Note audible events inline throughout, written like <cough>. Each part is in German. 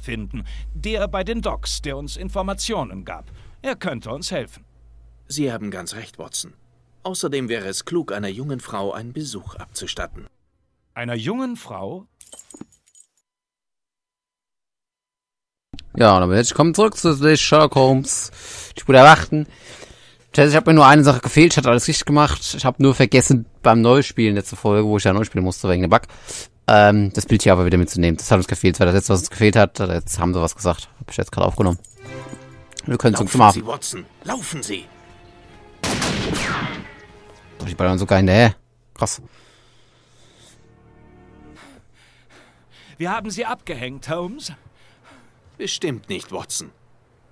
finden. Der bei den Docks, der uns Informationen gab. Er könnte uns helfen. Sie haben ganz recht, Watson. Außerdem wäre es klug, einer jungen Frau einen Besuch abzustatten. Einer jungen Frau? Ja, damit herzlich willkommen zurück zu Sherlock Holmes. Die Spur der Wachten. Ich habe mir nur eine Sache gefehlt, ich hatte alles richtig gemacht. Ich habe nur vergessen beim Neuspielen letzte Folge, wo ich ja neu spielen musste wegen dem Bug, ähm, das Bild hier aber wieder mitzunehmen. Das hat uns gefehlt, weil das letzte, was uns gefehlt hat, jetzt haben sie was gesagt. Hab ich jetzt gerade aufgenommen. Wir können Laufen zum Sie, Watson. Laufen Sie. Oh, die ballern sogar hinterher. Krass. Wir haben sie abgehängt, Holmes. Bestimmt nicht, Watson.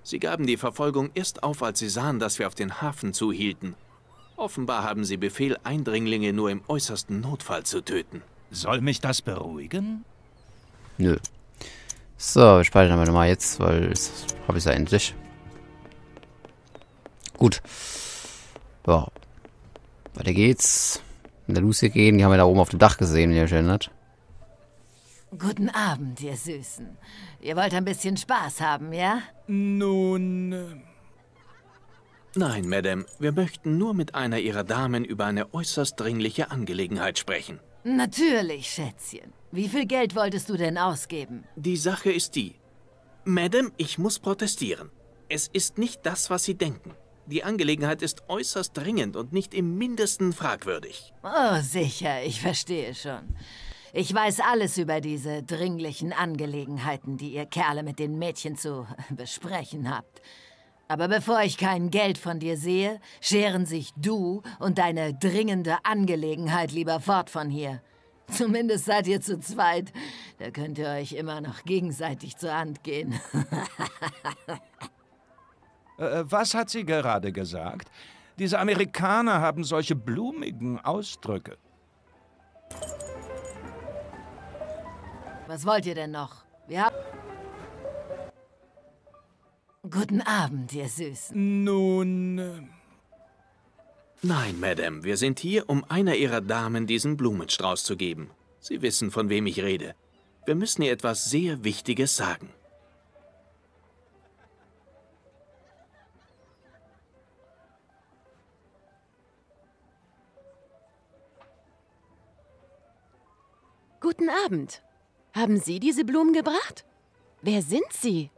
Sie gaben die Verfolgung erst auf, als sie sahen, dass wir auf den Hafen zuhielten. Offenbar haben sie Befehl, Eindringlinge nur im äußersten Notfall zu töten. Soll mich das beruhigen? Nö. So, wir speichern aber mal jetzt, weil jetzt habe ich es ja endlich. Gut. Ja. Weiter geht's. In der Lucy gehen, die haben wir da oben auf dem Dach gesehen, wenn ihr euch erinnert. Guten Abend, ihr Süßen. Ihr wollt ein bisschen Spaß haben, ja? Nun. äh, Nein, Madame, wir möchten nur mit einer Ihrer Damen über eine äußerst dringliche Angelegenheit sprechen. Natürlich, Schätzchen. Wie viel Geld wolltest du denn ausgeben? Die Sache ist die. Madame, ich muss protestieren. Es ist nicht das, was Sie denken. Die Angelegenheit ist äußerst dringend und nicht im mindesten fragwürdig. Oh, sicher, ich verstehe schon. Ich weiß alles über diese dringlichen Angelegenheiten, die ihr Kerle mit den Mädchen zu besprechen habt. Aber bevor ich kein Geld von dir sehe, scheren sich du und deine dringende Angelegenheit lieber fort von hier. Zumindest seid ihr zu zweit. Da könnt ihr euch immer noch gegenseitig zur Hand gehen. <laughs> Äh, was hat sie gerade gesagt? Diese Amerikaner haben solche blumigen Ausdrücke. Was wollt ihr denn noch? Guten Abend, ihr Süßen. Nun. äh, Nein, Madame, wir sind hier, um einer Ihrer Damen diesen Blumenstrauß zu geben. Sie wissen, von wem ich rede. Wir müssen ihr etwas sehr Wichtiges sagen. Guten Abend. Haben Sie diese Blumen gebracht? Wer sind Sie?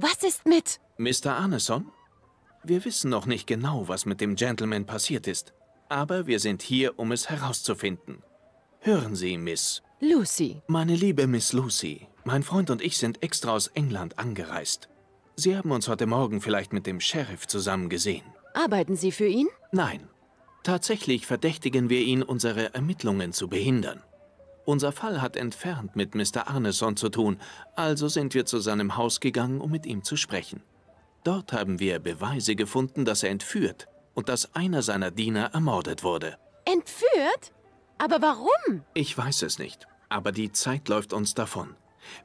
Was ist mit... Mr. Arneson? Wir wissen noch nicht genau, was mit dem Gentleman passiert ist. Aber wir sind hier, um es herauszufinden. Hören Sie, Miss. Lucy? Meine liebe Miss Lucy, mein Freund und ich sind extra aus England angereist. Sie haben uns heute Morgen vielleicht mit dem Sheriff zusammen gesehen. Arbeiten Sie für ihn? Nein. Tatsächlich verdächtigen wir ihn, unsere Ermittlungen zu behindern. Unser Fall hat entfernt mit Mr. Arneson zu tun, also sind wir zu seinem Haus gegangen, um mit ihm zu sprechen. Dort haben wir Beweise gefunden, dass er entführt und dass einer seiner Diener ermordet wurde. Entführt? Aber warum? Ich weiß es nicht, aber die Zeit läuft uns davon.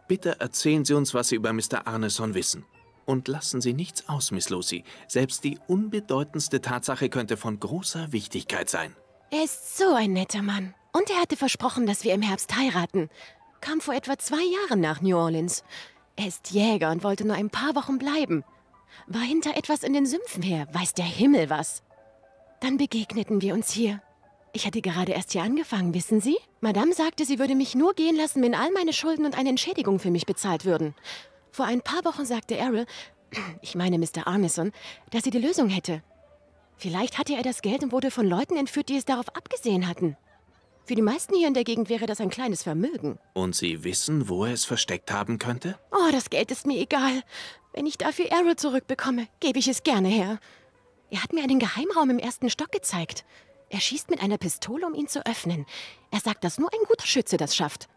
Bitte erzählen Sie uns, was Sie über Mr. Arneson wissen. Und lassen Sie nichts aus, Miss Lucy. Selbst die unbedeutendste Tatsache könnte von großer Wichtigkeit sein. Er ist so ein netter Mann. Und er hatte versprochen, dass wir im Herbst heiraten. Kam vor etwa zwei Jahren nach New Orleans. Er ist Jäger und wollte nur ein paar Wochen bleiben. War hinter etwas in den Sümpfen her, weiß der Himmel was. Dann begegneten wir uns hier. Ich hatte gerade erst hier angefangen, wissen Sie? Madame sagte, sie würde mich nur gehen lassen, wenn all meine Schulden und eine Entschädigung für mich bezahlt würden. Vor ein paar Wochen sagte Errol, <clears throat> ich meine Mr. Arneson, dass sie die Lösung hätte. Vielleicht hatte er das Geld und wurde von Leuten entführt, die es darauf abgesehen hatten. Für die meisten hier in der Gegend wäre das ein kleines Vermögen. Und Sie wissen, wo er es versteckt haben könnte? Oh, das Geld ist mir egal. Wenn ich dafür Errol zurückbekomme, gebe ich es gerne her. Er hat mir einen Geheimraum im ersten Stock gezeigt. Er schießt mit einer Pistole, um ihn zu öffnen. Er sagt, dass nur ein guter Schütze das schafft.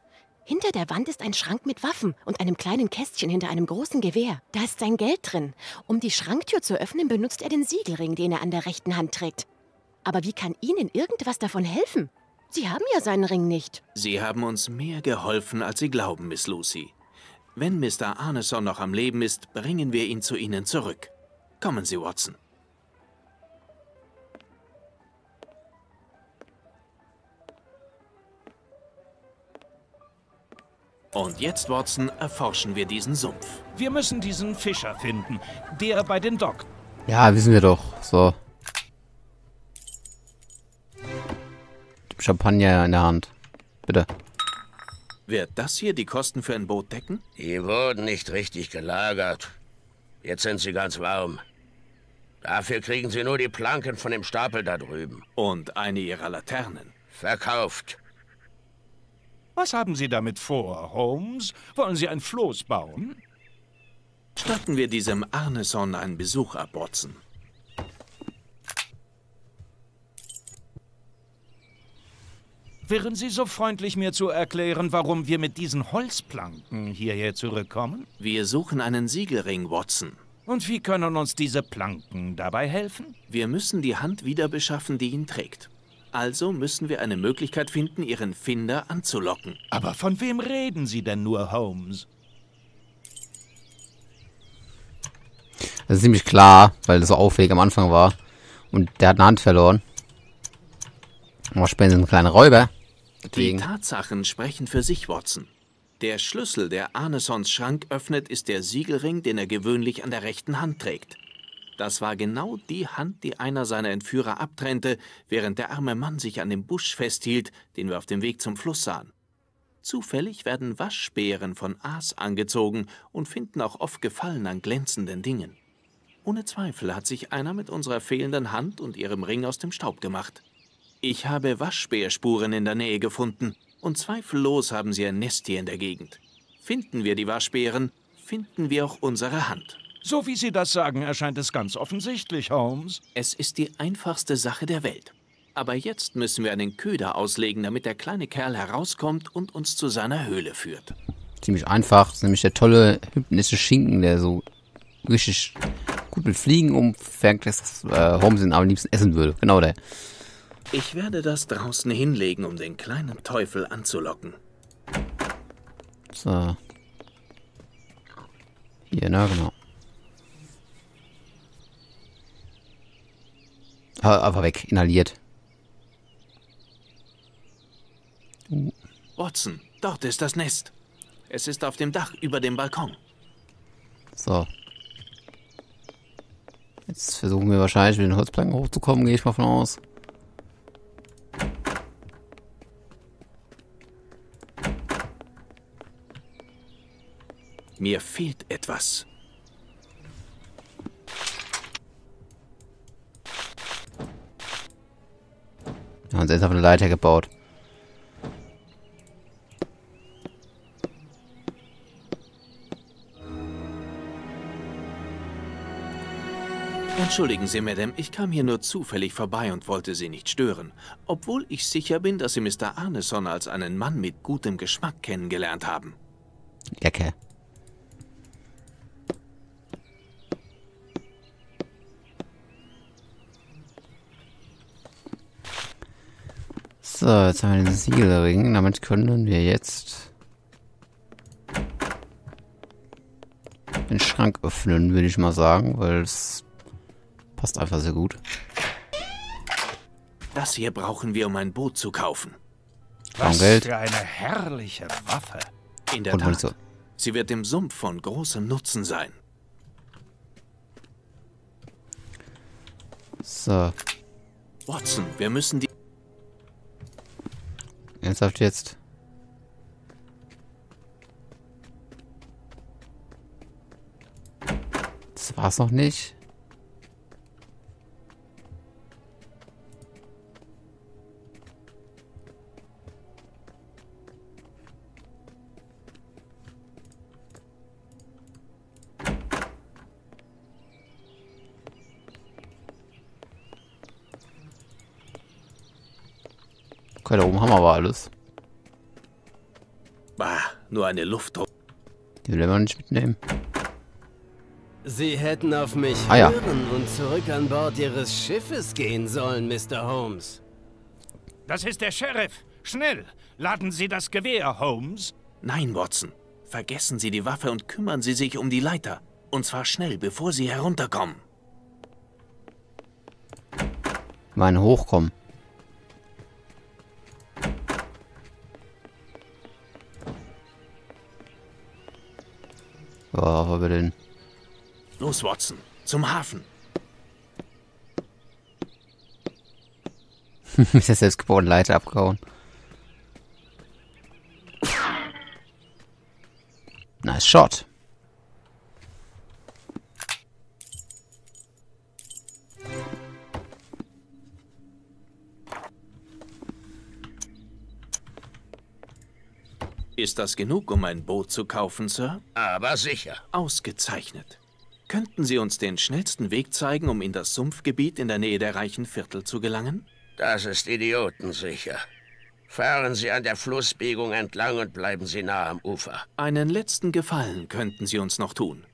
Hinter der Wand ist ein Schrank mit Waffen und einem kleinen Kästchen hinter einem großen Gewehr. Da ist sein Geld drin. Um die Schranktür zu öffnen, benutzt er den Siegelring, den er an der rechten Hand trägt. Aber wie kann Ihnen irgendwas davon helfen? Sie haben ja seinen Ring nicht. Sie haben uns mehr geholfen, als Sie glauben, Miss Lucy. Wenn Mr. Arneson noch am Leben ist, bringen wir ihn zu Ihnen zurück. Kommen Sie, Watson. Und jetzt, Watson, erforschen wir diesen Sumpf. Wir müssen diesen Fischer finden, der bei den Dock. Ja, wissen wir doch. So. Champagner in der Hand. Bitte. Wird das hier die Kosten für ein Boot decken? Die wurden nicht richtig gelagert. Jetzt sind sie ganz warm. Dafür kriegen sie nur die Planken von dem Stapel da drüben. Und eine ihrer Laternen. Verkauft. Was haben Sie damit vor, Holmes? Wollen Sie ein Floß bauen? Statten wir diesem Arneson einen Besuch ab, Wären Sie so freundlich, mir zu erklären, warum wir mit diesen Holzplanken hierher zurückkommen? Wir suchen einen Siegelring, Watson. Und wie können uns diese Planken dabei helfen? Wir müssen die Hand wieder beschaffen, die ihn trägt. Also müssen wir eine Möglichkeit finden, ihren Finder anzulocken. Aber von wem reden Sie denn nur, Holmes? Das ist ziemlich klar, weil das so auffällig am Anfang war. Und der hat eine Hand verloren. Aber später sind kleine Räuber. Die Deswegen. Tatsachen sprechen für sich, Watson. Der Schlüssel, der Arnesons Schrank öffnet, ist der Siegelring, den er gewöhnlich an der rechten Hand trägt. Das war genau die Hand, die einer seiner Entführer abtrennte, während der arme Mann sich an dem Busch festhielt, den wir auf dem Weg zum Fluss sahen. Zufällig werden Waschbären von Aas angezogen und finden auch oft Gefallen an glänzenden Dingen. Ohne Zweifel hat sich einer mit unserer fehlenden Hand und ihrem Ring aus dem Staub gemacht. Ich habe Waschbärspuren in der Nähe gefunden und zweifellos haben sie ein Nest hier in der Gegend. Finden wir die Waschbären, finden wir auch unsere Hand. So wie Sie das sagen, erscheint es ganz offensichtlich, Holmes. Es ist die einfachste Sache der Welt. Aber jetzt müssen wir einen Köder auslegen, damit der kleine Kerl herauskommt und uns zu seiner Höhle führt. Ziemlich einfach. Das ist nämlich der tolle, hypnische Schinken, der so richtig gut mit Fliegen umfängt, dass äh, Holmes ihn am liebsten essen würde. Genau der. Ich werde das draußen hinlegen, um den kleinen Teufel anzulocken. So. Hier, na genau. Aber weg, inhaliert. Watson, dort ist das Nest. Es ist auf dem Dach über dem Balkon. So. Jetzt versuchen wir wahrscheinlich mit den Holzplanken hochzukommen, gehe ich mal von aus. Mir fehlt etwas. Wir haben uns jetzt auf eine Leiter gebaut. Entschuldigen Sie, Madame, ich kam hier nur zufällig vorbei und wollte Sie nicht stören. Obwohl ich sicher bin, dass Sie Mr. Arneson als einen Mann mit gutem Geschmack kennengelernt haben. Lecker. So, jetzt haben wir den Siegelring. Damit können wir jetzt den Schrank öffnen, würde ich mal sagen, weil es passt einfach sehr gut. Das hier brauchen wir, um ein Boot zu kaufen. Was Geld. für eine herrliche Waffe. In der Und Tat. Munition. Sie wird im Sumpf von großem Nutzen sein. So, Watson, wir müssen die... ernsthaft jetzt. Das war's noch nicht. Alles. Bah, nur eine Luftdruck. Die will er noch nicht mitnehmen. Sie hätten auf mich Ah, ja. hören und zurück an Bord Ihres Schiffes gehen sollen, Mr. Holmes. Das ist der Sheriff. Schnell, laden Sie das Gewehr, Holmes. Nein, Watson. Vergessen Sie die Waffe und kümmern Sie sich um die Leiter. Und zwar schnell, bevor Sie herunterkommen. Meine hochkommen. Ja, wo wir denn? Los, Watson, zum Hafen. Mit der selbstgebauten Leiter abgehauen. Nice shot. Ist das genug, um ein Boot zu kaufen, Sir? Aber sicher. Ausgezeichnet. Könnten Sie uns den schnellsten Weg zeigen, um in das Sumpfgebiet in der Nähe der reichen Viertel zu gelangen? Das ist idiotensicher. Fahren Sie an der Flussbiegung entlang und bleiben Sie nah am Ufer. Einen letzten Gefallen könnten Sie uns noch tun.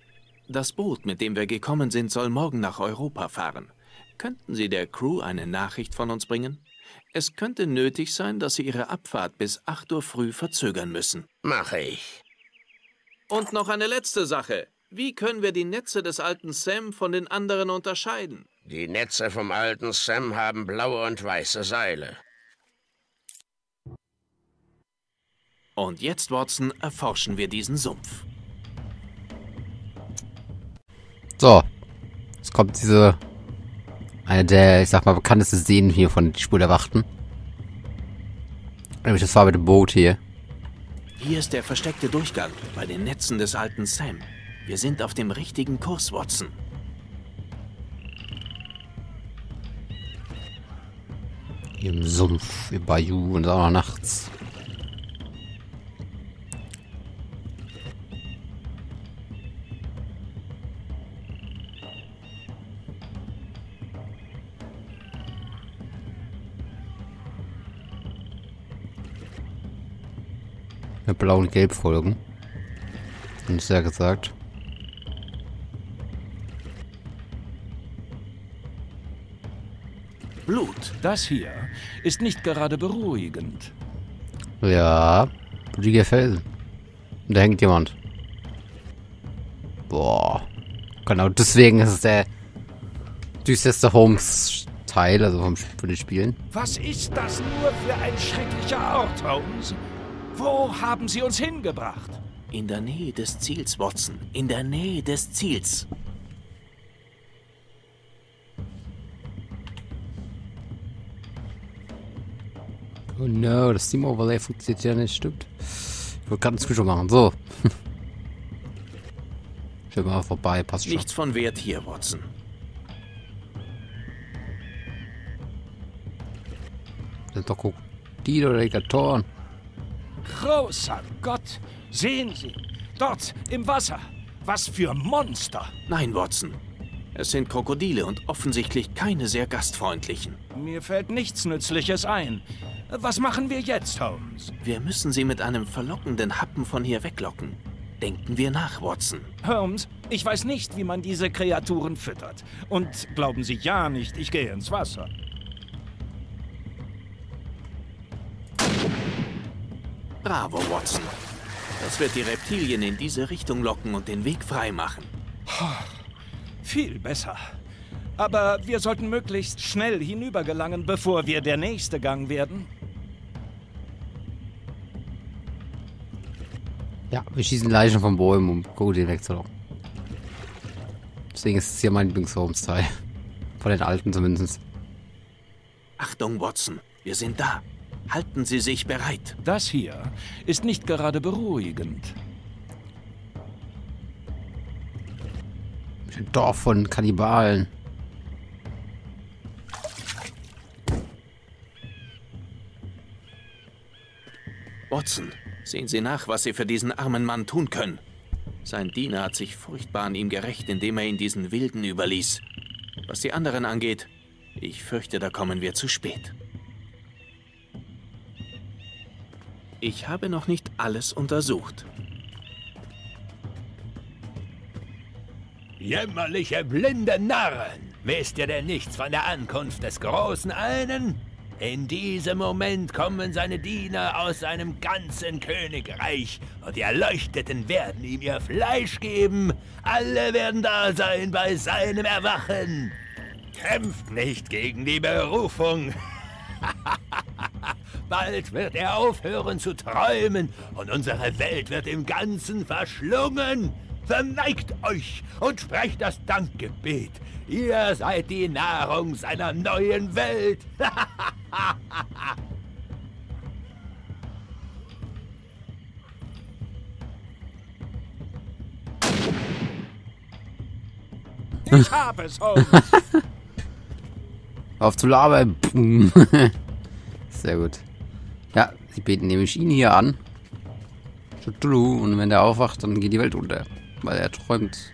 Das Boot, mit dem wir gekommen sind, soll morgen nach Europa fahren. Könnten Sie der Crew eine Nachricht von uns bringen? Es könnte nötig sein, dass Sie Ihre Abfahrt bis 8 Uhr früh verzögern müssen. Mache ich. Und noch eine letzte Sache. Wie können wir die Netze des alten Sam von den anderen unterscheiden? Die Netze vom alten Sam haben blaue und weiße Seile. Und jetzt, Watson, erforschen wir diesen Sumpf. So. Jetzt kommt diese. Eine der, ich sag mal, bekanntesten Szenen hier von Die Spur der Wachten. Nämlich das dem Boot hier. Hier ist der versteckte Durchgang bei den Netzen des alten Sam. Wir sind auf dem richtigen Kurs, Watson. Im Sumpf, im Bayou und auch noch nachts. Mit Blau und Gelb folgen. Und ist ja gesagt. Blut. Das hier ist nicht gerade beruhigend. Ja, blutiger Felsen. Da hängt jemand. Boah. Genau, deswegen ist es der düsterste Holmes-Teil, also vom, von den Spielen. Was ist das nur für ein schrecklicher Ort, Holmes? Wo haben Sie uns hingebracht? In der Nähe des Ziels, Watson. In der Nähe des Ziels. Oh no, das Steam Overlay funktioniert ja nicht, stimmt. Ich wollte gerade einen Screenshot machen, so. <laughs> Ich will mal vorbei, passt schon. Nichts von Wert hier, Watson. Sind doch Krokodile oder Alligatoren. Großer Gott, sehen Sie, dort im Wasser. Was für Monster. Nein, Watson. Es sind Krokodile und offensichtlich keine sehr gastfreundlichen. Mir fällt nichts Nützliches ein. Was machen wir jetzt, Holmes? Wir müssen sie mit einem verlockenden Happen von hier weglocken. Denken wir nach, Watson. Holmes, ich weiß nicht, wie man diese Kreaturen füttert. Und glauben Sie ja nicht, ich gehe ins Wasser. Bravo, Watson. Das wird die Reptilien in diese Richtung locken und den Weg frei machen. Viel besser. Aber wir sollten möglichst schnell hinübergelangen, bevor wir der nächste Gang werden. Ja, wir schießen Leichen von Bäumen, um Krokodile wegzulocken. Deswegen ist es hier mein Lieblings-Holmes-Teil. Von den alten zumindest. Achtung, Watson. Wir sind da. Halten Sie sich bereit. Das hier ist nicht gerade beruhigend. Ein Dorf von Kannibalen. Watson, sehen Sie nach, was Sie für diesen armen Mann tun können. Sein Diener hat sich furchtbar an ihm gerecht, indem er ihn diesen Wilden überließ. Was die anderen angeht, ich fürchte, da kommen wir zu spät. Ich habe noch nicht alles untersucht. Jämmerliche blinde Narren! Wisst ihr denn nichts von der Ankunft des großen einen? In diesem Moment kommen seine Diener aus seinem ganzen Königreich und die Erleuchteten werden ihm ihr Fleisch geben. Alle werden da sein bei seinem Erwachen. Kämpft nicht gegen die Berufung. <laughs> Bald wird er aufhören zu träumen und unsere Welt wird im Ganzen verschlungen. verneigt euch und sprecht das Dankgebet. Ihr seid die Nahrung seiner neuen Welt. <laughs> Ich habe es, Holmes. <laughs> Auf zu labern. <laughs> Sehr gut. Sie beten nämlich ihn hier an. Und wenn der aufwacht, dann geht die Welt unter. Weil er träumt.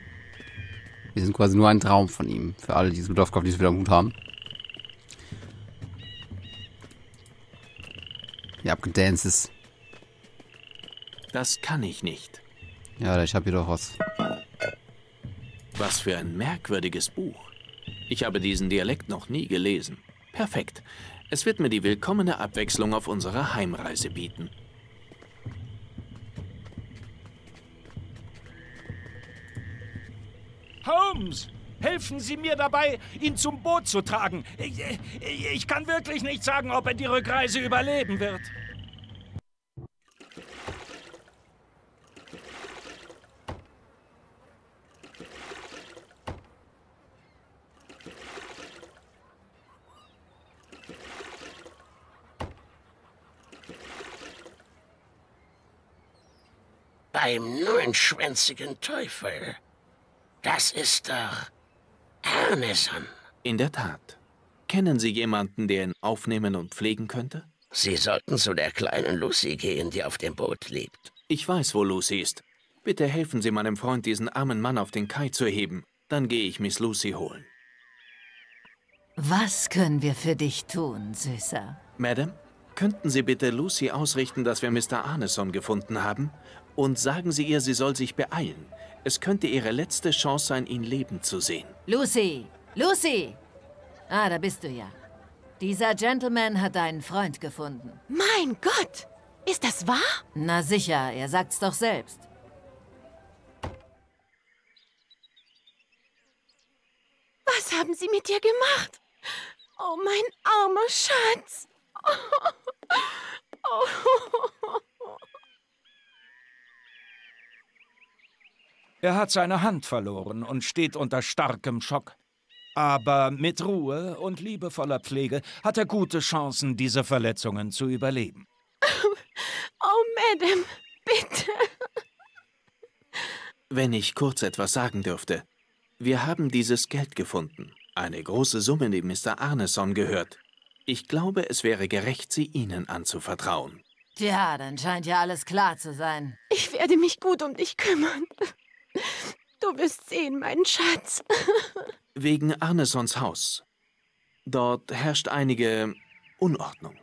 Wir sind quasi nur ein Traum von ihm. Für alle, die es mit Dorfkopf nicht wieder Mut haben. Wie abgedanced ist. Das kann ich nicht. Ja, ich habe hier doch was. Was für ein merkwürdiges Buch. Ich habe diesen Dialekt noch nie gelesen. Perfekt. Es wird mir die willkommene Abwechslung auf unserer Heimreise bieten. Holmes, helfen Sie mir dabei, ihn zum Boot zu tragen. Ich, kann wirklich nicht sagen, ob er die Rückreise überleben wird. Beim neunschwänzigen Teufel. Das ist doch Arneson. In der Tat. Kennen Sie jemanden, der ihn aufnehmen und pflegen könnte? Sie sollten zu der kleinen Lucy gehen, die auf dem Boot lebt. Ich weiß, wo Lucy ist. Bitte helfen Sie meinem Freund, diesen armen Mann auf den Kai zu heben. Dann gehe ich Miss Lucy holen. Was können wir für dich tun, Süßer? Madame, könnten Sie bitte Lucy ausrichten, dass wir Mr. Arneson gefunden haben? Und sagen Sie ihr, sie soll sich beeilen. Es könnte ihre letzte Chance sein, ihn lebend zu sehen. Lucy! Lucy! Ah, da bist du ja. Dieser Gentleman hat deinen Freund gefunden. Mein Gott! Ist das wahr? Na sicher, er sagt's doch selbst. Was haben Sie mit dir gemacht? Oh, mein armer Schatz. <laughs> Oh. Oh. Er hat seine Hand verloren und steht unter starkem Schock. Aber mit Ruhe und liebevoller Pflege hat er gute Chancen, diese Verletzungen zu überleben. <laughs> Oh, Madame, bitte. Wenn ich kurz etwas sagen dürfte. Wir haben dieses Geld gefunden. Eine große Summe, die Mr. Arneson gehört. Ich glaube, es wäre gerecht, sie Ihnen anzuvertrauen. Tja, dann scheint ja alles klar zu sein. Ich werde mich gut um dich kümmern. Du wirst sehen, mein Schatz. <laughs> Wegen Arnesons Haus. Dort herrscht einige Unordnung.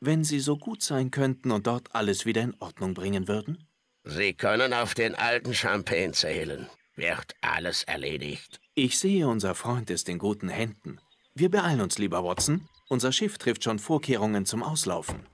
Wenn Sie so gut sein könnten und dort alles wieder in Ordnung bringen würden? Sie können auf den alten Champagne zählen. Wird alles erledigt. Ich sehe, unser Freund ist in guten Händen. Wir beeilen uns, lieber Watson. Unser Schiff trifft schon Vorkehrungen zum Auslaufen.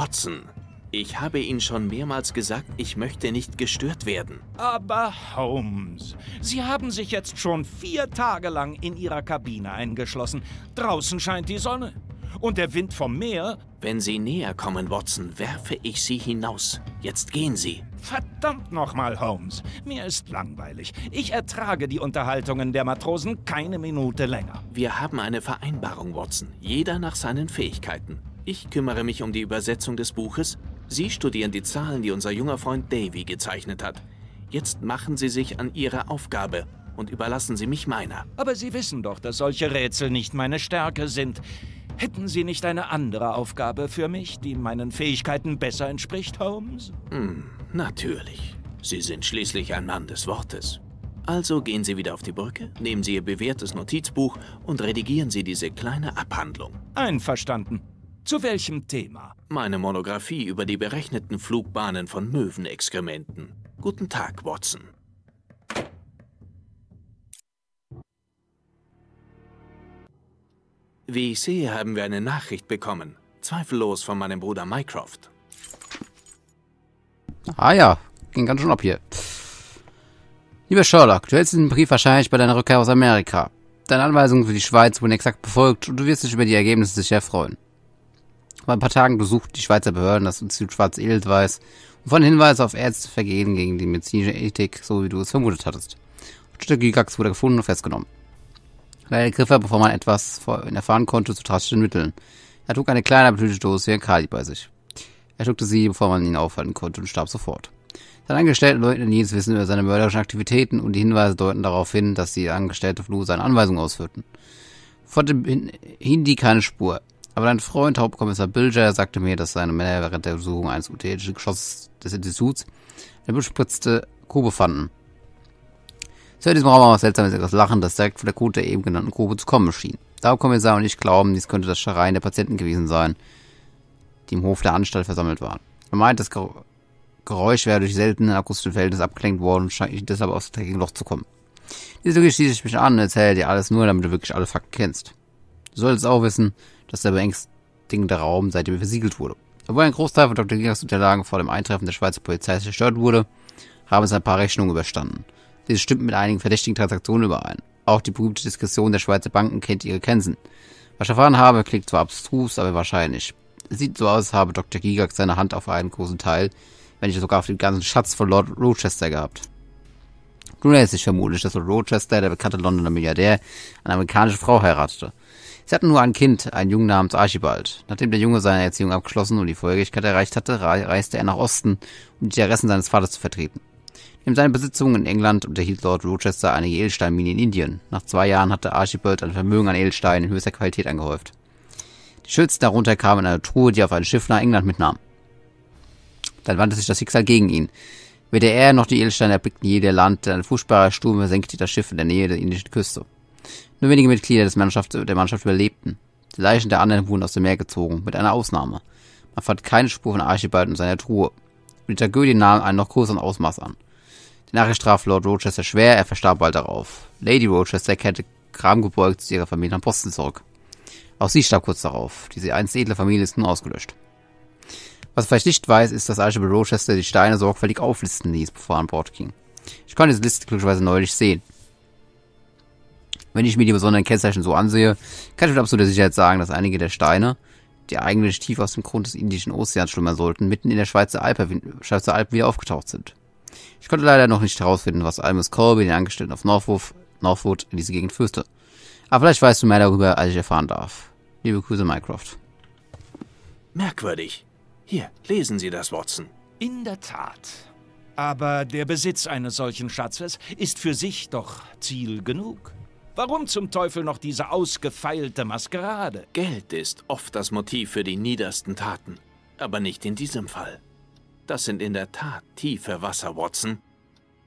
Watson, ich habe Ihnen schon mehrmals gesagt, ich möchte nicht gestört werden. Aber Holmes, Sie haben sich jetzt schon vier Tage lang in Ihrer Kabine eingeschlossen. Draußen scheint die Sonne. Und der Wind vom Meer. Wenn Sie näher kommen, Watson, werfe ich Sie hinaus. Jetzt gehen Sie. Verdammt nochmal, Holmes. Mir ist langweilig. Ich ertrage die Unterhaltungen der Matrosen keine Minute länger. Wir haben eine Vereinbarung, Watson. Jeder nach seinen Fähigkeiten. Ich kümmere mich um die Übersetzung des Buches. Sie studieren die Zahlen, die unser junger Freund Davy gezeichnet hat. Jetzt machen Sie sich an Ihre Aufgabe und überlassen Sie mich meiner. Aber Sie wissen doch, dass solche Rätsel nicht meine Stärke sind. Hätten Sie nicht eine andere Aufgabe für mich, die meinen Fähigkeiten besser entspricht, Holmes? Hm, natürlich. Sie sind schließlich ein Mann des Wortes. Also gehen Sie wieder auf die Brücke, nehmen Sie Ihr bewährtes Notizbuch und redigieren Sie diese kleine Abhandlung. Einverstanden. Zu welchem Thema? Meine Monographie über die berechneten Flugbahnen von Möwenexkrementen. Guten Tag, Watson. Wie ich sehe, haben wir eine Nachricht bekommen. Zweifellos von meinem Bruder Mycroft. Ah ja, ging ganz schön ab hier. Lieber Sherlock, du hältst diesen Brief wahrscheinlich bei deiner Rückkehr aus Amerika. Deine Anweisungen für die Schweiz wurden exakt befolgt und du wirst dich über die Ergebnisse sicher freuen. Vor ein paar Tagen besucht die Schweizer Behörden das Institut Schwarz Edelweiß und von Hinweisen auf Ärztevergehen gegen die medizinische Ethik, so wie du es vermutet hattest. Dr. Gigax wurde gefunden und festgenommen. Leider griff er, bevor man etwas erfahren konnte, zu drastischen Mitteln. Er trug eine kleine apolytische Dose Kali bei sich. Er schluckte sie, bevor man ihn aufhalten konnte und starb sofort. Seine Angestellten leugnen jedes Wissen über seine mörderischen Aktivitäten und die Hinweise deuten darauf hin, dass die Angestellte Flu seine Anweisungen ausführten. Von dem Hin- Hindi keine Spur. Aber dein Freund, Hauptkommissar Bilger, sagte mir, dass seine Männer während der Untersuchung eines uthetischen Geschosses des Instituts eine bespritzte Grube fanden. Zu diesem Raum was seltsames etwas Lachen, das direkt von der Gut der eben genannten Grube zu kommen schien. Der Hauptkommissar und ich glauben, dies könnte das Schreien der Patienten gewesen sein, die im Hof der Anstalt versammelt waren. Er meint, das Ger- Geräusch wäre durch seltene akustische Verhältnisse abgelenkt worden und scheint deshalb aus dem dreckigen Loch zu kommen. Diese schließe ich mich an und erzähle dir alles nur, damit du wirklich alle Fakten kennst. Du solltest auch wissen, dass der beängstigende Raum seitdem versiegelt wurde. Obwohl ein Großteil von Dr. Gigas Unterlagen vor dem Eintreffen der Schweizer Polizei zerstört wurde, haben es ein paar Rechnungen überstanden. Diese stimmt mit einigen verdächtigen Transaktionen überein. Auch die berühmte Diskretion der Schweizer Banken kennt ihre Grenzen. Was ich erfahren habe, klingt zwar abstrus, aber wahrscheinlich. Es sieht so aus, als habe Dr. Gigax seine Hand auf einen großen Teil, wenn nicht sogar auf den ganzen Schatz von Lord Rochester gehabt. Nun erinnerst dich vermutlich, dass Lord Rochester, der bekannte Londoner Milliardär, eine amerikanische Frau heiratete. Sie hatten nur ein Kind, einen Jungen namens Archibald. Nachdem der Junge seine Erziehung abgeschlossen und die Volljährigkeit erreicht hatte, rei- reiste er nach Osten, um die Interessen seines Vaters zu vertreten. Neben seinen Besitzungen in England unterhielt Lord Rochester eine Edelsteinmine in Indien. Nach zwei Jahren hatte Archibald ein Vermögen an Edelsteinen in höchster Qualität angehäuft. Die schönsten darunter kamen in eine Truhe, die er auf ein Schiff nach England mitnahm. Dann wandte sich das Schicksal gegen ihn. Weder er noch die Edelsteine erblickten je der Land, ein furchtbarer Sturm versenkte das Schiff in der Nähe der indischen Küste. Nur wenige Mitglieder des Mannschaft, der Mannschaft überlebten. Die Leichen der anderen wurden aus dem Meer gezogen, mit einer Ausnahme. Man fand keine Spur von Archibald und seiner Truhe. Und die Tragödie nahm einen noch größeren Ausmaß an. Die Nachricht traf Lord Rochester schwer, er verstarb bald darauf. Lady Rochester kehrte gramgebeugt zu ihrer Familie am Posten zurück. Auch sie starb kurz darauf. Diese einst edle Familie ist nun ausgelöscht. Was vielleicht nicht weiß, ist, dass Archibald Rochester die Steine sorgfältig auflisten ließ, bevor er an Bord ging. Ich konnte diese Liste glücklicherweise neulich sehen. Wenn ich mir die besonderen Kennzeichen so ansehe, kann ich mit absoluter Sicherheit sagen, dass einige der Steine, die eigentlich tief aus dem Grund des Indischen Ozeans schlummern sollten, mitten in der Schweizer, Alpe, Schweizer Alpen wieder aufgetaucht sind. Ich konnte leider noch nicht herausfinden, was Almus Colby, den Angestellten auf Northwood, Northwood in diese Gegend führte. Aber vielleicht weißt du mehr darüber, als ich erfahren darf. Liebe Grüße, Mycroft. Merkwürdig. Hier, lesen Sie das, Watson. In der Tat. Aber der Besitz eines solchen Schatzes ist für sich doch Ziel genug. Warum zum Teufel noch diese ausgefeilte Maskerade? Geld ist oft das Motiv für die niedersten Taten. Aber nicht in diesem Fall. Das sind in der Tat tiefe Wasser, Watson.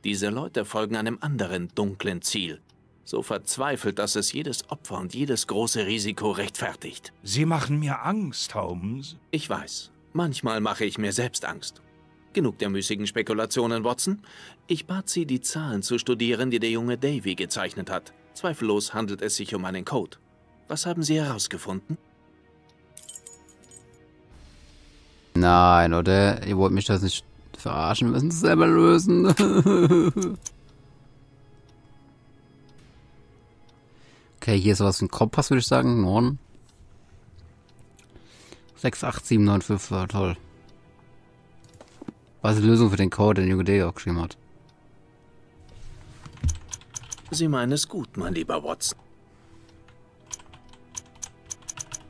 Diese Leute folgen einem anderen dunklen Ziel. So verzweifelt, dass es jedes Opfer und jedes große Risiko rechtfertigt. Sie machen mir Angst, Holmes. Ich weiß, manchmal mache ich mir selbst Angst. Genug der müßigen Spekulationen, Watson. Ich bat Sie, die Zahlen zu studieren, die der junge Davy gezeichnet hat. Zweifellos handelt es sich um einen Code. Was haben Sie herausgefunden? Nein, oder? Ihr wollt mich das nicht verarschen, wir müssen es selber lösen. <laughs> okay, hier ist sowas ein Kompass, würde ich sagen. Norden. 68795 war toll. Was ist die Lösung für den Code, den auch geschrieben hat? Sie meinen es gut, mein lieber Watson.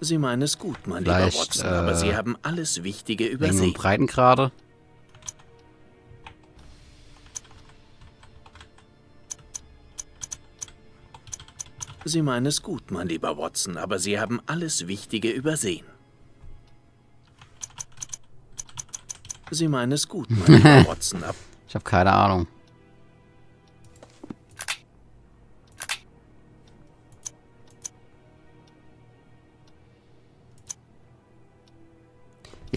Sie meinen es gut, mein lieber Vielleicht, Watson, aber äh, Sie haben alles Wichtige übersehen. und Breitengrade. Sie meinen es gut, mein lieber Watson, aber Sie haben alles Wichtige übersehen. Sie meinen es gut, mein <laughs> lieber Watson, Ich habe keine Ahnung.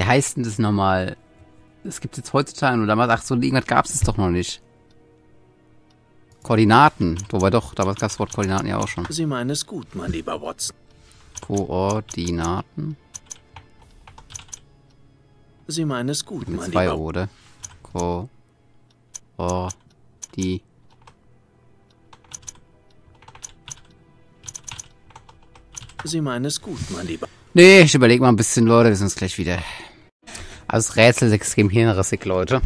Heißt denn das nochmal? Das gibt jetzt heutzutage nur damals, ach so, irgendwas gab es doch noch nicht. Koordinaten. Wobei doch, damals gab es das Wort Koordinaten ja auch schon. Sie meinen es gut, mein lieber Watson. Koordinaten. Sie meinen es gut, Mit mein zwei Lieber. Oder? Ko. O. Die. Sie meinen es gut, mein Lieber. Nee, ich überlege mal ein bisschen, Leute. Wir sind uns gleich wieder. Also das Rätsel ist extrem hirnrissig, Leute.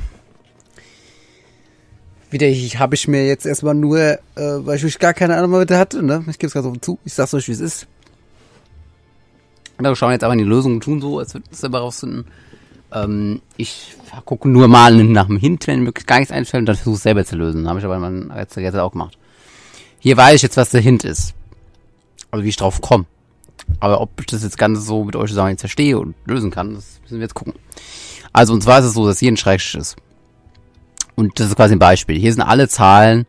Wieder ich, habe ich mir jetzt erstmal nur, äh, weil ich wirklich gar keine Ahnung mehr hatte, ne? Ich gebe es ganz offen zu. Ich sag's euch, wie es ist. Wir schauen jetzt aber in die Lösung und tun so, als würden wir es selber rausfinden. Ähm, ich gucke nur mal nach dem Hint, wenn wirklich gar nichts einfällt und dann versuche es selber zu lösen. Habe ich aber in meinem Rätsel Rätsel auch gemacht. Hier weiß ich jetzt, was der Hint ist. Also wie ich drauf komme. Aber ob ich das jetzt ganz so mit euch zusammen verstehe und lösen kann, das müssen wir jetzt gucken. Also, und zwar ist es so, dass hier ein Schrägstrich ist. Und das ist quasi ein Beispiel. Hier sind alle Zahlen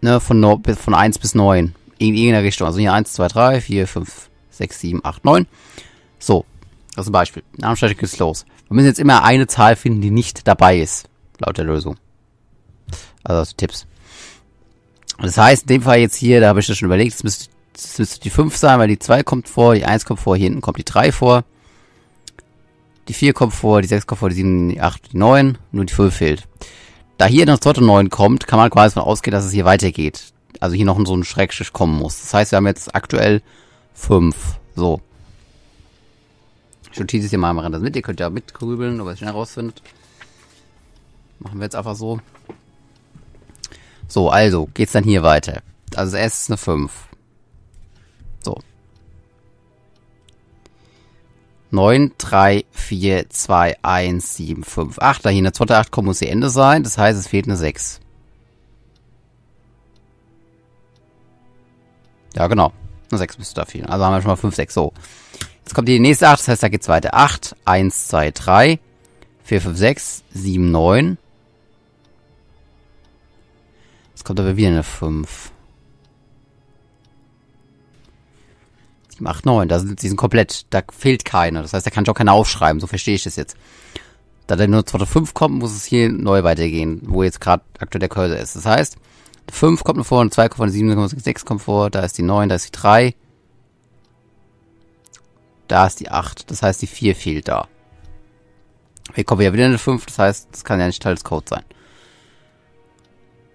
ne, von, no, von 1 bis 9. In irgendeiner Richtung. Also hier 1, 2, 3, 4, 5, 6, 7, 8, 9. So, das ist ein Beispiel. Schrägstrich geht's los. Wir müssen jetzt immer eine Zahl finden, die nicht dabei ist. Laut der Lösung. Also sind Tipps. Das heißt, in dem Fall jetzt hier, da habe ich das schon überlegt, es müsste, es müsste die 5 sein, weil die 2 kommt vor, die 1 kommt vor, hier hinten kommt die 3 vor. Die 4 kommt vor, die 6 kommt vor, die 7, die 8, die 9, nur die 5 fehlt. Da hier noch zweite 9 kommt, kann man quasi davon ausgehen, dass es hier weitergeht. Also hier noch so ein Schrägstrich kommen muss. Das heißt, wir haben jetzt aktuell 5. So. Ich notiere es hier mal am Rand mit. Ihr könnt ja mitgrübeln, ob ihr es schnell rausfindet. Machen wir jetzt einfach so. So, also, geht's dann hier weiter. Also, es ist eine 5. So. 9, 3, 4, 2, 1, 7, 5, 8. Da hier eine zweite 8 kommt, muss die Ende sein. Das heißt, es fehlt eine 6. Ja, genau. Eine 6 müsste da fehlen. Also haben wir schon mal 5, 6. So. Jetzt kommt die nächste 8. Das heißt, da geht's weiter. 8, 1, 2, 3, 4, 5, 6, 7, 9. Jetzt kommt aber wieder eine 5. 7, 8, 9. Da sind, die sind komplett. Da fehlt keine. Das heißt, da kann ich auch keine aufschreiben. So verstehe ich das jetzt. Da der nur zweite 5 kommt, muss es hier neu weitergehen, wo jetzt gerade aktuell der Cursor ist. Das heißt, 5 kommt vor, eine 2 kommt vor, eine 7 kommt vor, 6 kommt vor, da ist die 9, da ist die 3. Da ist die 8. Das heißt, die 4 fehlt da. Hier kommt ja wieder eine 5, das heißt, das kann ja nicht Teil des Codes sein.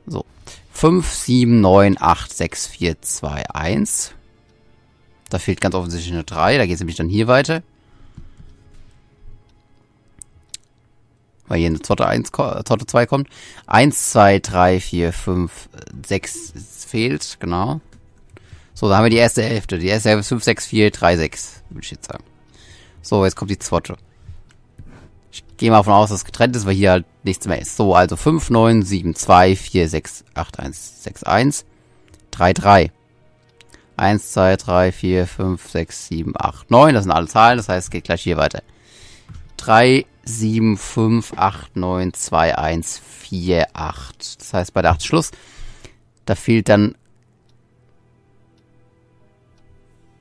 So. 5, 7, 9, 8, 6, 4, 2, 1. Da fehlt ganz offensichtlich eine 3. Da geht es nämlich dann hier weiter. Weil hier eine Zotte, 1, ko- äh, Zotte 2 kommt. 1, 2, 3, 4, 5, 6 es fehlt, genau. So, da haben wir die erste Hälfte. Die erste Hälfte ist 5, 6, 4, 3, 6, würde ich jetzt sagen. So, jetzt kommt die Zotte. Ich gehe mal davon aus, dass es getrennt ist, weil hier halt nichts mehr ist. So, also 5, 9, 7, 2, 4, 6, 8, 1, 6, 1, 3, 3. 1, 2, 3, 4, 5, 6, 7, 8, 9. Das sind alle Zahlen, das heißt, es geht gleich hier weiter. 3, 7, 5, 8, 9, 2, 1, 4, 8. Das heißt, bei der 8 ist Schluss. Da fehlt dann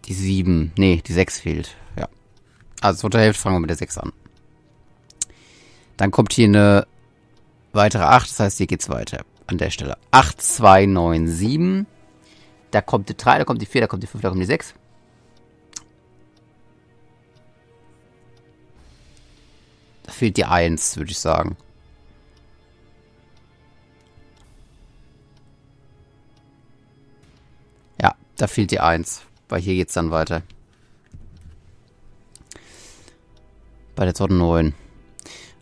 die 7. Nee, die 6 fehlt. Ja. Also zur Hälfte fangen wir mit der 6 an. Dann kommt hier eine weitere 8. Das heißt, hier geht's weiter. An der Stelle. 8, 2, 9, 7. Da kommt die 3, da kommt die 4, da kommt die 5, da kommt die 6. Da fehlt die 1, würde ich sagen. Ja, da fehlt die 1. Weil hier geht's dann weiter. Bei der Sorte 9.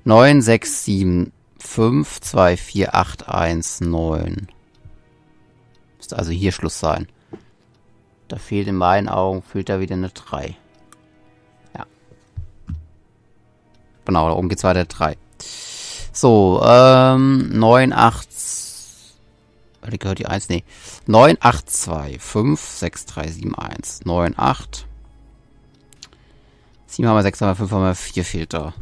9, 6, 7, 5, 2, 4, 8, 1, 9. Müsste also hier Schluss sein. Da fehlt in meinen Augen, fehlt da wieder eine 3. Ja. Genau, da oben geht's weiter 3. So, ähm, 9, 8. Warte, gehört die 1? Nee. 9, 8, 2, 5, 6, 3, 7, 1. 9, 8. 7 haben wir, 6 haben wir, 5 haben wir, 4 fehlt da.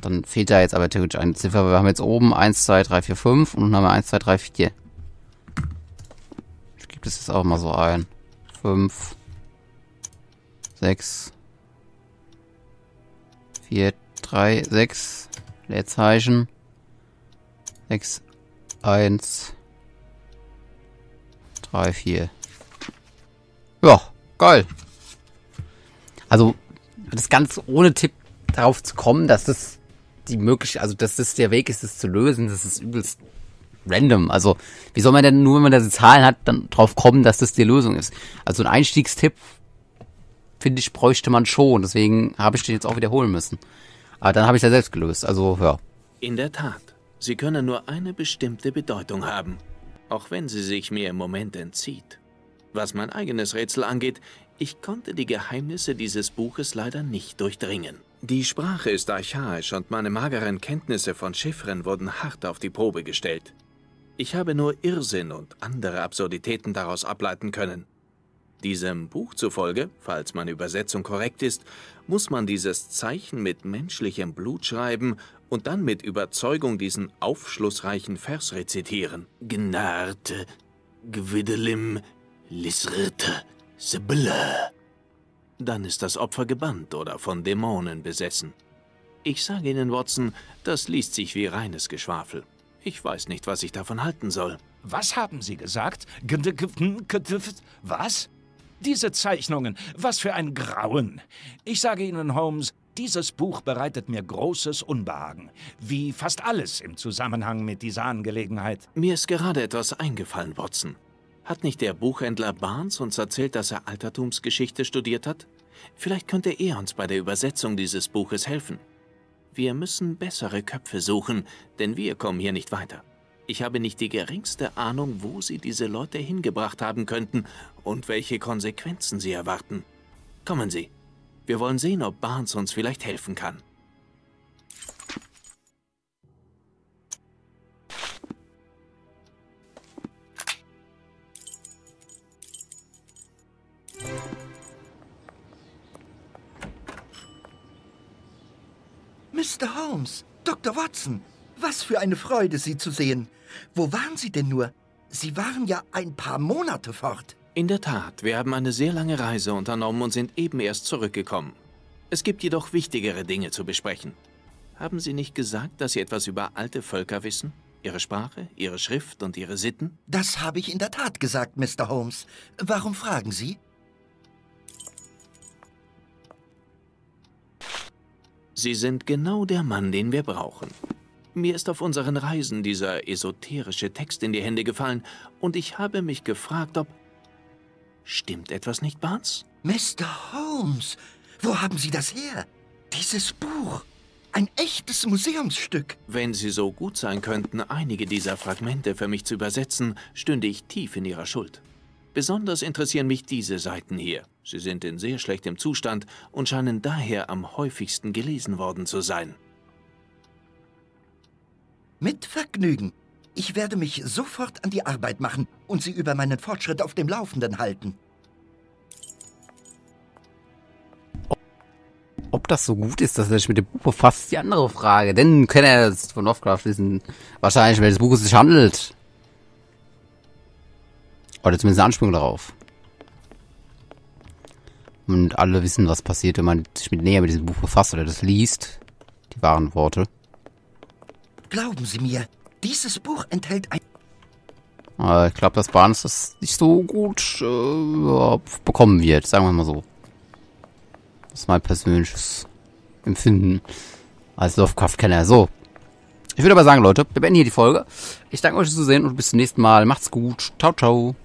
Dann fehlt da jetzt aber theoretisch eine Ziffer. Wir haben jetzt oben 1, 2, 3, 4, 5 und dann haben wir 1, 2, 3, 4. Ich gebe das jetzt auch mal so ein. 5, 6, 4, 3, 6. Leerzeichen. 6, 1, Drei, vier. Ja, geil. Also, das Ganze ohne Tipp darauf zu kommen, dass das die mögliche, also dass das der Weg ist, das zu lösen, das ist übelst random. Also, wie soll man denn nur, wenn man da die Zahlen hat, dann drauf kommen, dass das die Lösung ist? Also ein Einstiegstipp, finde ich, bräuchte man schon. Deswegen habe ich den jetzt auch wiederholen müssen. Aber dann habe ich ja selbst gelöst. Also, ja. In der Tat, sie können nur eine bestimmte Bedeutung haben, auch wenn sie sich mir im Moment entzieht. Was mein eigenes Rätsel angeht, ich konnte die Geheimnisse dieses Buches leider nicht durchdringen. Die Sprache ist archaisch und meine mageren Kenntnisse von Chiffren wurden hart auf die Probe gestellt. Ich habe nur Irrsinn und andere Absurditäten daraus ableiten können. Diesem Buch zufolge, falls meine Übersetzung korrekt ist, muss man dieses Zeichen mit menschlichem Blut schreiben und dann mit Überzeugung diesen aufschlussreichen Vers rezitieren. Gnarte, Gwidelim, Lisrte, Sibylle. Dann ist das Opfer gebannt oder von Dämonen besessen. Ich sage Ihnen, Watson, das liest sich wie reines Geschwafel. Ich weiß nicht, was ich davon halten soll. Was haben Sie gesagt? Was? Diese Zeichnungen, was für ein Grauen. Ich sage Ihnen, Holmes, dieses Buch bereitet mir großes Unbehagen, wie fast alles im Zusammenhang mit dieser Angelegenheit. Mir ist gerade etwas eingefallen, Watson. Hat nicht der Buchhändler Barnes uns erzählt, dass er Altertumsgeschichte studiert hat? Vielleicht könnte er uns bei der Übersetzung dieses Buches helfen. Wir müssen bessere Köpfe suchen, denn wir kommen hier nicht weiter. Ich habe nicht die geringste Ahnung, wo Sie diese Leute hingebracht haben könnten und welche Konsequenzen Sie erwarten. Kommen Sie. Wir wollen sehen, ob Barnes uns vielleicht helfen kann. Mr. Holmes, Dr. Watson, was für eine Freude, Sie zu sehen. Wo waren Sie denn nur? Sie waren ja ein paar Monate fort. In der Tat, wir haben eine sehr lange Reise unternommen und sind eben erst zurückgekommen. Es gibt jedoch wichtigere Dinge zu besprechen. Haben Sie nicht gesagt, dass Sie etwas über alte Völker wissen? Ihre Sprache, Ihre Schrift und Ihre Sitten? Das habe ich in der Tat gesagt, Mr. Holmes. Warum fragen Sie? Sie sind genau der Mann, den wir brauchen. Mir ist auf unseren Reisen dieser esoterische Text in die Hände gefallen und ich habe mich gefragt, ob... Stimmt etwas nicht, Barnes? Mr. Holmes, wo haben Sie das her? Dieses Buch. Ein echtes Museumsstück. Wenn Sie so gut sein könnten, einige dieser Fragmente für mich zu übersetzen, stünde ich tief in Ihrer Schuld. Besonders interessieren mich diese Seiten hier. Sie sind in sehr schlechtem Zustand und scheinen daher am häufigsten gelesen worden zu sein. Mit Vergnügen. Ich werde mich sofort an die Arbeit machen und Sie über meinen Fortschritt auf dem Laufenden halten. Ob das so gut ist, dass er sich mit dem Buch befasst, die andere Frage. Denn kann er von Lovecraft wissen, wahrscheinlich, welches Buch es sich handelt. Oder zumindest eine Anspielung darauf. Und alle wissen, was passiert, wenn man sich mit näher mit diesem Buch befasst oder das liest. Die wahren Worte. Glauben Sie mir, dieses Buch enthält ein... Aber ich glaube, dass Barnes das nicht so gut äh, bekommen wird, sagen wir mal so. Das ist mein persönliches Empfinden als Lovecraft-Kenner. So. Ich würde aber sagen, Leute, wir beenden hier die Folge. Ich danke euch fürs Zusehen und bis zum nächsten Mal. Macht's gut. Ciao, ciao.